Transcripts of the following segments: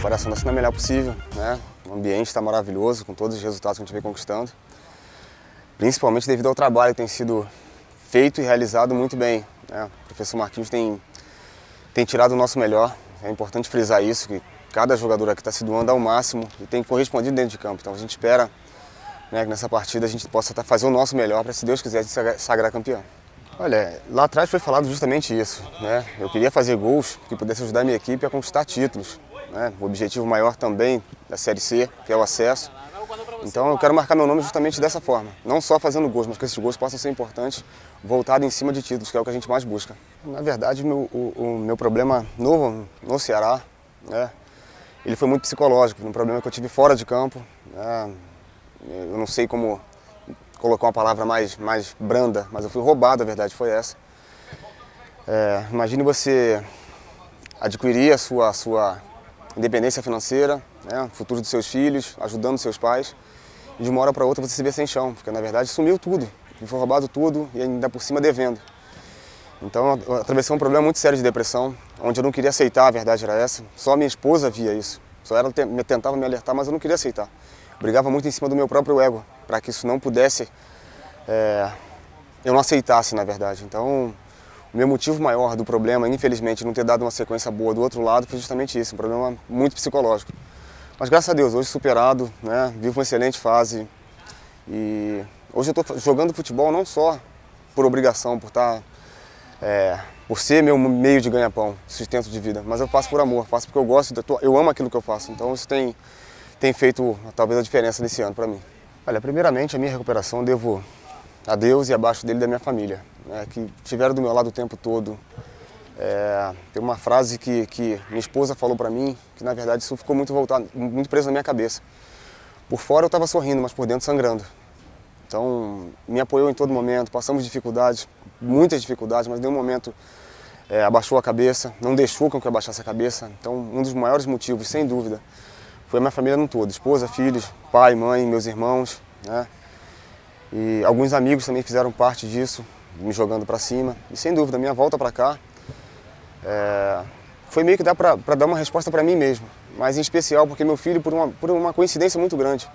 preparação está sendo a melhor possível, né? O ambiente está maravilhoso, com todos os resultados que a gente vem conquistando. Principalmente devido ao trabalho que tem sido feito e realizado muito bem. Né? O professor Marquinhos tem, tem tirado o nosso melhor. É importante frisar isso, que cada jogador aqui está se doando ao máximo e tem correspondido dentro de campo. Então a gente espera né, que nessa partida a gente possa tá, fazer o nosso melhor para, se Deus quiser, se sagrar campeão. Olha, lá atrás foi falado justamente isso. Né? Eu queria fazer gols que pudessem ajudar a minha equipe a conquistar títulos. Né? O objetivo maior também da Série C, que é o acesso. Então eu quero marcar meu nome justamente dessa forma. Não só fazendo gols, mas que esses gols possam ser importantes, voltado em cima de títulos, que é o que a gente mais busca. Na verdade, meu, o, o meu problema novo no Ceará, né, ele foi muito psicológico, um problema que eu tive fora de campo. Né, eu não sei como colocar uma palavra mais, mais branda, mas eu fui roubado, a verdade foi essa. É, imagine você adquirir a sua, a sua independência financeira, né, o futuro dos seus filhos, ajudando seus pais, e de uma hora para outra você se vê sem chão, porque na verdade sumiu tudo, me foi roubado tudo e ainda por cima devendo. Então eu atravessei um problema muito sério de depressão, onde eu não queria aceitar, a verdade era essa. Só minha esposa via isso. Só ela tentava me alertar, mas eu não queria aceitar brigava muito em cima do meu próprio ego, para que isso não pudesse, é, eu não aceitasse na verdade. Então, o meu motivo maior do problema, infelizmente, não ter dado uma sequência boa do outro lado, foi justamente isso, um problema muito psicológico. Mas graças a Deus, hoje superado, né, vivo uma excelente fase e hoje eu estou jogando futebol não só por obrigação, por estar, tá, é, por ser meu meio de ganha-pão, sustento de vida, mas eu faço por amor, faço porque eu gosto, eu amo aquilo que eu faço. Então isso tem tem feito talvez a diferença nesse ano para mim. Olha, primeiramente a minha recuperação devo a Deus e abaixo dele da minha família, né, que estiveram do meu lado o tempo todo. É, tem uma frase que, que minha esposa falou para mim, que na verdade isso ficou muito voltado, muito preso na minha cabeça. Por fora eu estava sorrindo, mas por dentro sangrando. Então, me apoiou em todo momento, passamos dificuldades, muitas dificuldades, mas em nenhum momento é, abaixou a cabeça, não deixou com que eu abaixasse a cabeça. Então, um dos maiores motivos, sem dúvida, foi a minha família no todo, esposa, filhos, pai, mãe, meus irmãos, né? E alguns amigos também fizeram parte disso, me jogando para cima. E sem dúvida, minha volta para cá é, foi meio que dar para dar uma resposta para mim mesmo, mas em especial porque meu filho, por uma, por uma coincidência muito grande,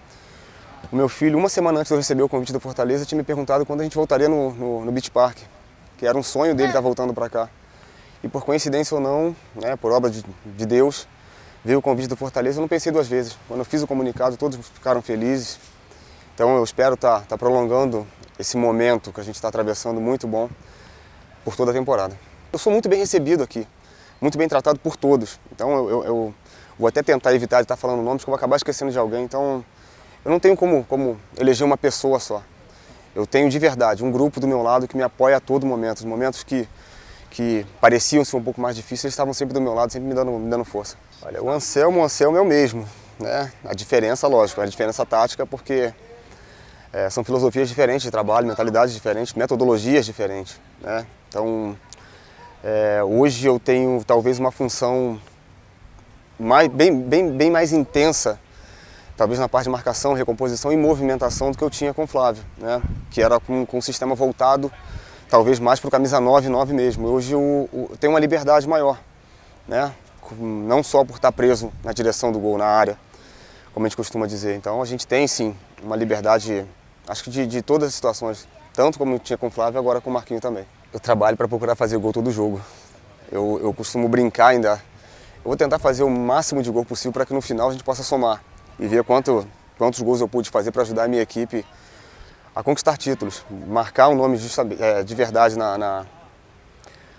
o meu filho, uma semana antes de eu receber o convite da Fortaleza, tinha me perguntado quando a gente voltaria no, no, no Beach Park, que era um sonho dele estar voltando para cá. E por coincidência ou não, né, por obra de, de Deus, veio o convite do Fortaleza, eu não pensei duas vezes. Quando eu fiz o comunicado, todos ficaram felizes. Então eu espero estar tá, tá prolongando esse momento que a gente está atravessando muito bom por toda a temporada. Eu sou muito bem recebido aqui, muito bem tratado por todos. Então eu, eu, eu vou até tentar evitar de estar tá falando nomes, que eu vou acabar esquecendo de alguém. Então eu não tenho como, como eleger uma pessoa só. Eu tenho de verdade um grupo do meu lado que me apoia a todo momento. Os momentos que que pareciam ser um pouco mais difíceis, eles estavam sempre do meu lado, sempre me dando, me dando força. Olha, o Anselmo, o Anselmo é o mesmo, né? A diferença, lógico, a diferença tática porque é, são filosofias diferentes de trabalho, mentalidades diferentes, metodologias diferentes, né? Então, é, hoje eu tenho talvez uma função mais, bem, bem, bem mais intensa, talvez na parte de marcação, recomposição e movimentação do que eu tinha com o Flávio, né? Que era com, com um sistema voltado talvez mais para o camisa 9, 9 mesmo. Hoje eu, eu tenho uma liberdade maior, né? Não só por estar preso na direção do gol, na área, como a gente costuma dizer. Então a gente tem sim uma liberdade, acho que de, de todas as situações, tanto como tinha com o Flávio, agora com o Marquinho também. Eu trabalho para procurar fazer gol todo jogo. Eu, eu costumo brincar ainda. Eu vou tentar fazer o máximo de gol possível para que no final a gente possa somar e ver quanto, quantos gols eu pude fazer para ajudar a minha equipe a conquistar títulos, marcar um nome justa, é, de verdade na, na,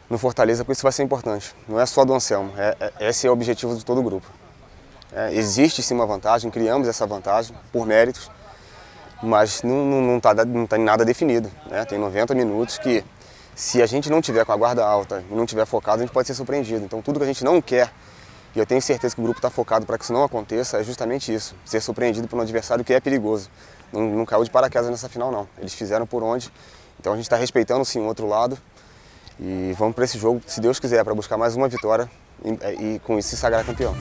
no Fortaleza, porque isso vai ser importante. Não é só do Anselmo, é, é, esse é o objetivo de todo o grupo. É, existe sim uma vantagem, criamos essa vantagem por méritos, mas não está não tá nada definido. Né? Tem 90 minutos que, se a gente não tiver com a guarda alta e não tiver focado, a gente pode ser surpreendido. Então, tudo que a gente não quer, e eu tenho certeza que o grupo está focado para que isso não aconteça, é justamente isso: ser surpreendido por um adversário que é perigoso não, não caiu de paraquedas nessa final não. Eles fizeram por onde, então a gente está respeitando sim o outro lado e vamos para esse jogo, se Deus quiser, para buscar mais uma vitória e, e com isso se sagrar campeão.